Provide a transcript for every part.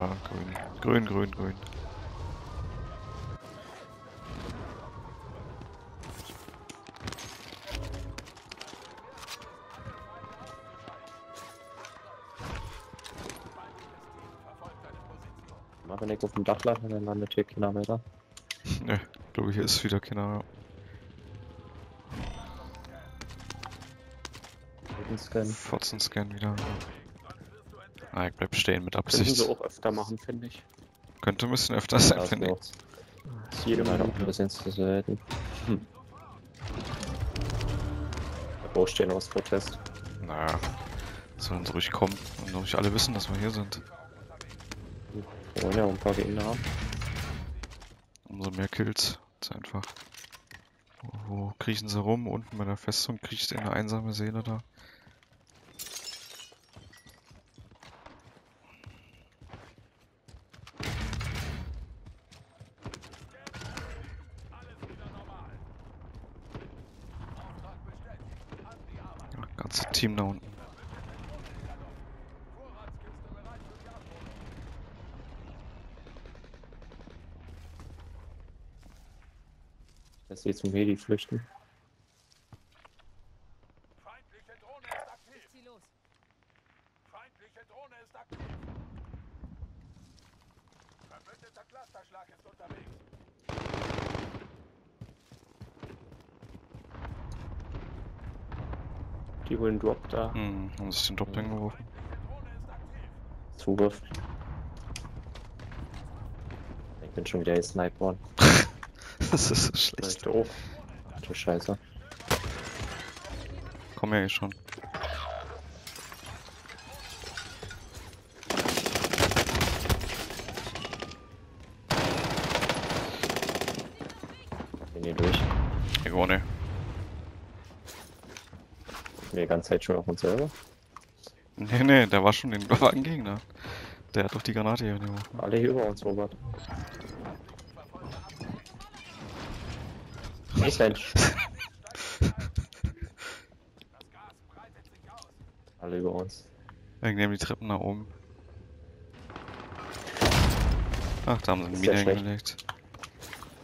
Ah, grün. Grün, grün, grün. Mal wenn ich auf dem Dach lande, dann landet hier keiner mehr da. Ne, glaube hier ist wieder keiner. Bodenscan. Fotzen-Scan wieder. Ah, ich bleib stehen mit Könnten Absicht. sie auch öfter machen, finde ich. Könnte ein bisschen öfter sein, Ja, finde ich. Ist jedem mal noch ein bisschen zu selten. Hm. Wo stehen aus Protest? Naja, sollen sie ruhig kommen und ruhig alle wissen, dass wir hier sind. Wir wollen ja ein paar Gegner haben. Umso mehr Kills. Ist einfach. Wo, wo kriechen sie rum? Unten bei der Festung kriecht eine einsame Seele da. Ja, ganze Team da unten. Dass sie zum Heli flüchten. Feindliche Drohne ist aktiv. Zieh los. Feindliche Drohne ist aktiv. Verbündeter Clusterschlag ist unterwegs. Die holen Drop da. Hm, haben sich den Drop hingeworfen. Drohne ist aktiv. Zugriff. Ich bin schon wieder gesniped worden. Das ist so Das schlecht. ist doof. Du Scheiße. Komm ja eh schon. Bin hier durch. Irgendwo ne. Wir die ganze Zeit schon auf uns selber. Nee, nee, der war schon den war ein Gegner. Der hat doch die Granate hier geworfen. Alle hier über uns, Robert. Nicht Mensch. Alle über uns. Irgendwie haben die Treppen nach oben. Ach, da haben sie eine Ist Mine ja schlecht. hingelegt.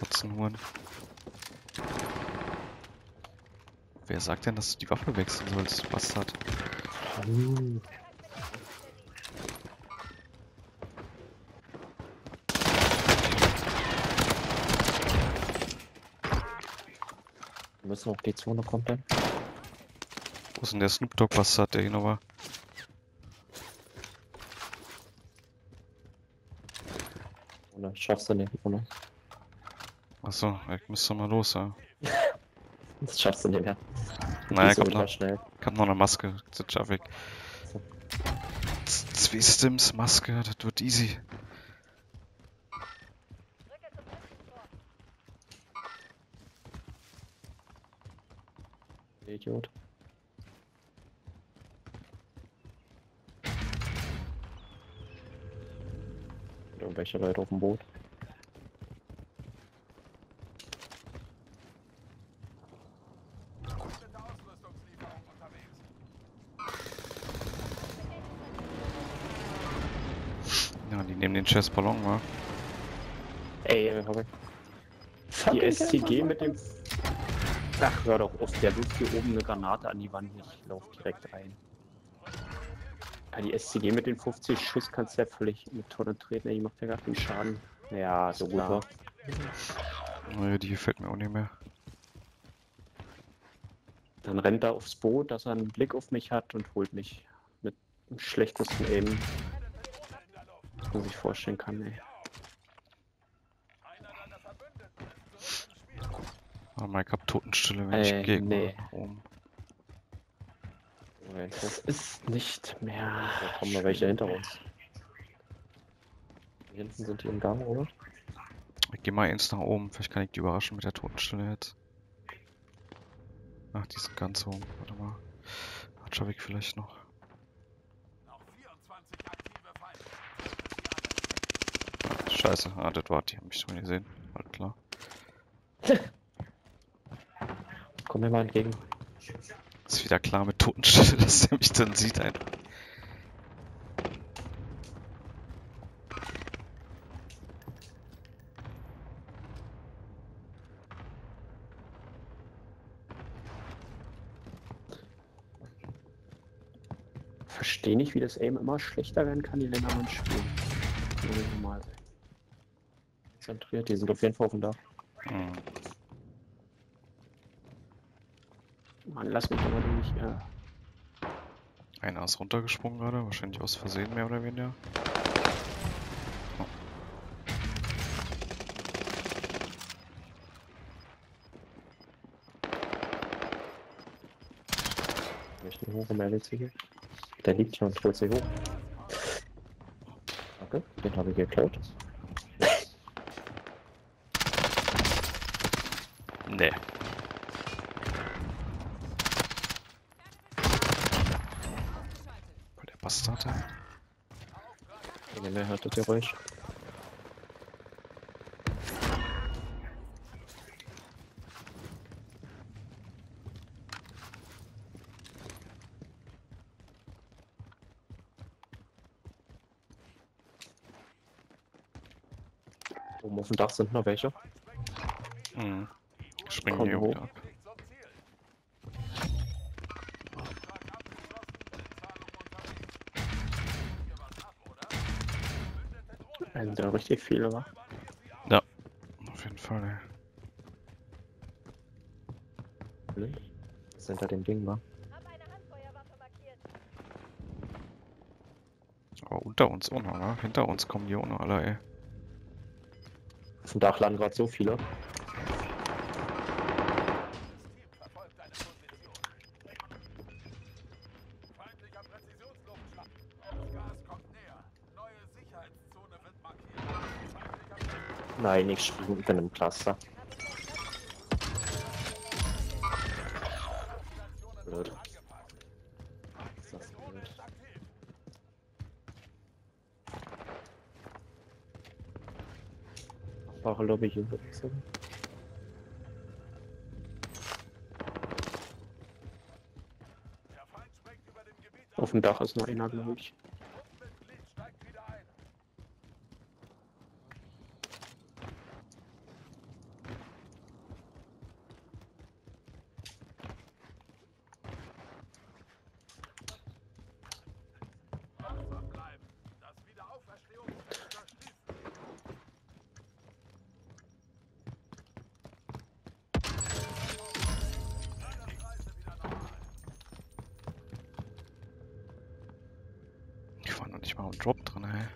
Hutzenhuren. Wer sagt denn, dass du die Waffe wechseln sollst, Bastard? Uh. Wir müssen auf die Zone kommen dann. Wo ist denn der Snoop Dogg Bastard, der hier noch war? Oder schaffst du nicht, oder? Achso, ich müsste mal los, ja. Das schaffst du nicht mehr. Naja, kommt noch, schnell. kommt noch eine Maske, das schaff ich. So. Zwei Stims, Maske, das wird easy. Idiot. Irgendwelche Leute auf dem Boot. Ja, die nehmen den Chessballon, wa? Ey, hab ich. Die STG mit dem. Ach, hör doch auf, der wirft hier oben eine Granate an die Wand. Ich lauf direkt rein. Ja, die STG mit den 50 Schuss kannst du ja völlig mit Tonne treten. Die macht ja gar keinen Schaden. Ja, so gut war. Naja, die gefällt mir auch nicht mehr. Dann rennt er aufs Boot, dass er einen Blick auf mich hat und holt mich mit dem schlechtesten Aim. Was man sich vorstellen kann, ey. Einer deiner Verbündeten ist zurück im Spiel. Ah, Mike hab Totenstille, wenn Äh, ich gegen nee. oben. Moment, das ist nicht mehr. Da kommen noch welche hinter uns. Hier hinten sind die im Gang, oder? Ich geh mal eins nach oben, vielleicht kann ich die überraschen mit der Totenstille jetzt. Ach, die sind ganz oben. Warte mal. Hat schaffe ich vielleicht noch. Noch 24 aktive Feinde. Scheiße, ah, das war die, hab ich schon gesehen. Alles klar. komm mir mal entgegen. Ist wieder klar mit Totenstille, dass der mich dann sieht ein. Verstehe nicht, wie das Aim immer schlechter werden kann, je länger man spielt. Normal. Zentriert, die sind auf jeden Fall offen da. Hm. Mann, lass mich aber nicht. Ja. Einer ist runtergesprungen gerade, wahrscheinlich aus Versehen mehr oder weniger. Möchte hoch, um ehrlich zu sein. Der liegt schon und holt sich hoch. Okay, den habe ich geklaut. Nee. Voll der Bastard. ey. Den mehr hört das Geräusch. Oben auf dem Dach sind noch welche. Hm. Springen Komm hier hoch. hoch Also da richtig viele, wa? Auf jeden Fall, ey. Was hinter dem Ding, wa? Oh, unter uns auch noch, ne? Hinter uns kommen die auch noch alle, ey. Auf dem Dach landen gerade so viele. Nein, ich spiele mit einem Cluster. Blöd. Ist das blöd. Hier würde ich sagen. Der Feind springt über dem Gebiet Auf dem Dach ist noch einer, glaube ich. Gruppenmitglied steigt wieder ein. Wachsam bleiben. Das Wiederauferstehungsfenster schließen. Alles Reise wieder normal. Ich war noch nicht mal am Drop drin, ey.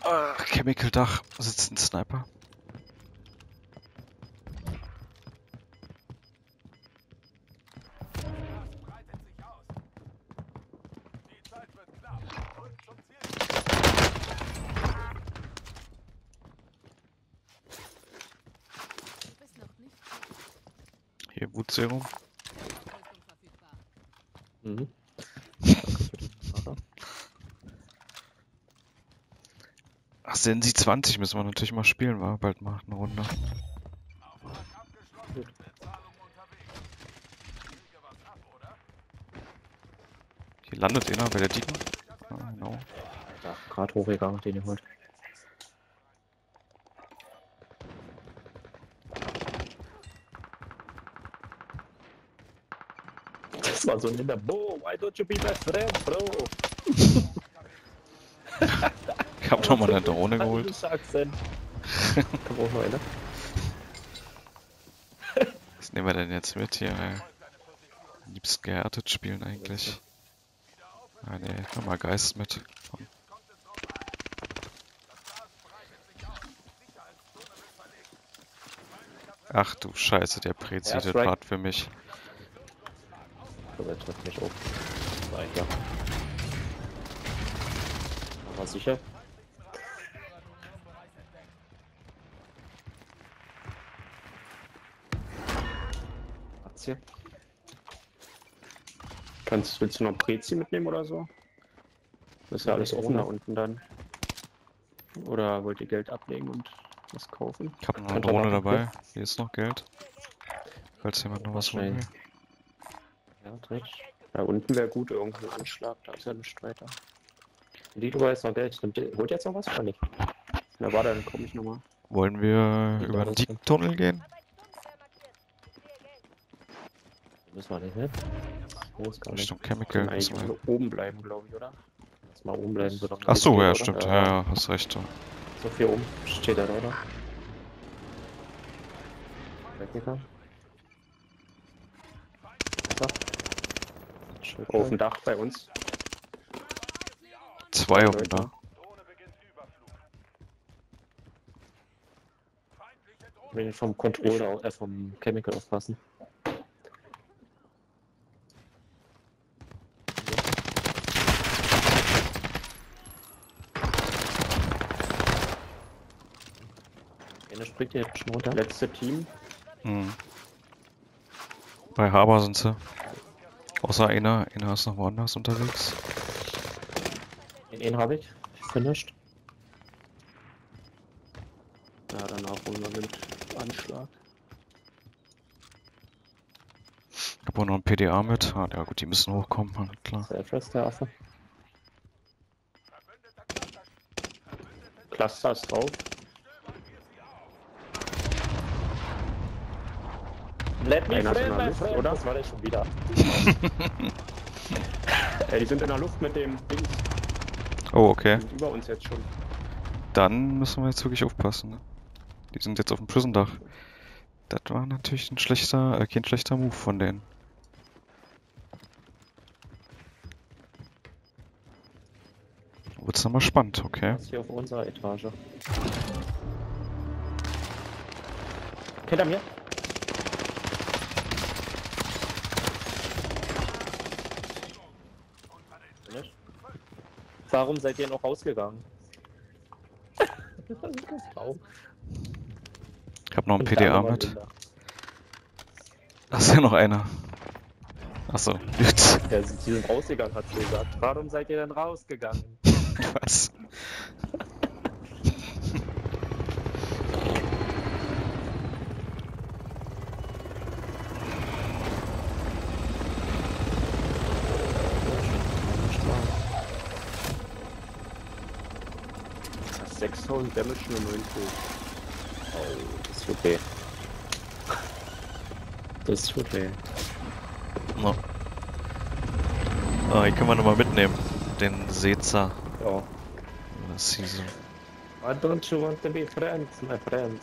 Ah, Chemical Dach sitzt ein Sniper. Das breitet sich aus. Die Zeit wird knapp. Und zum Ziel. Ist noch nicht Hier Wutserum. Rüstung verfügbar. Mhm. Ach, Sensi 20 müssen wir natürlich mal spielen, war bald mal eine Runde. Hier landet einer bei der Dicken. Ah, genau. Ja, gerade hochgegangen, den ihr holt. Das war so ein Hinter. Bo, why don't you be my friend, bro? Ich hab noch mal eine Drohne Was geholt. denn? Komm auch noch einer. Was nehmen wir denn jetzt mit hier, liebsten gehärtet spielen eigentlich. Ah ne, nochmal Geist mit. Komm. Ach du Scheiße, der Prezi, Ja, das für mich. So, der trifft mich. War ich ja. War sicher. Aktie. Kannst, willst du noch Prezi mitnehmen oder so? Das ist ja alles offen da unten dann. Oder wollt ihr Geld ablegen und was kaufen? Ich hab noch eine Drohne dabei. Hier ist noch Geld. Falls jemand noch was holen will. Ja, direkt. Da unten wäre gut, irgendein Anschlag, da ist ja nicht weiter. Lido ist noch Geld. Holt jetzt noch was oder nicht? Na warte, dann komme ich nochmal. Wollen wir Ja, über den Dicktunnel gehen? Ich. Müssen wir nicht nicht. Richtung Chemical. eigentlich müssen wir- oben bleiben, glaube ich, oder? Lass mal oben bleiben. So Ach so, ja, oder? stimmt. Ja, ja, hast recht. ja. So viel oben steht da, oder? Weggegangen. Auf dem Dach bei uns. Zwei oben Leute. da. Drohne beginnt Überflug. Feindliche Drohne. Ich will vom Controller, äh, vom Chemical aufpassen. Einer springt hier jetzt schon runter. Letzte Team. Hm. Bei Haber sind sie. Außer einer. Einer ist noch woanders unterwegs. Den einen habe ich. Finished. Ja, danach holen wir mit Anschlag. Ich hab auch noch ein PDA mit. Ah, ja gut, die müssen hochkommen. Klar. Selfrest der Affe. Cluster ist drauf. Let me Einer ist in friend, der my Luft, friend. oder? Das war der schon wieder. Äh, die sind in der Luft mit dem Ding. Oh, okay. Die sind über uns jetzt schon. Dann müssen wir jetzt wirklich aufpassen. Ne? Die sind jetzt auf dem Prisendach. Das war natürlich ein schlechter, äh, kein schlechter Move von denen. Wird's nochmal spannend, okay. Das ist hier auf unserer Etage. Hinter mir. Warum seid ihr noch rausgegangen? Ich hab noch ein Und PDA mit. Da ist ja noch einer. Achso, gut. Ja, sie sind rausgegangen, hat sie gesagt. Warum seid ihr denn rausgegangen? Was? Das ist 6000 Damage nur 9 Kills. Oh, das tut weh. Das tut weh. No. Ah, hier können wir nochmal mitnehmen. Den Sezer. Ja. So. Why don't you want to be friends, my friends?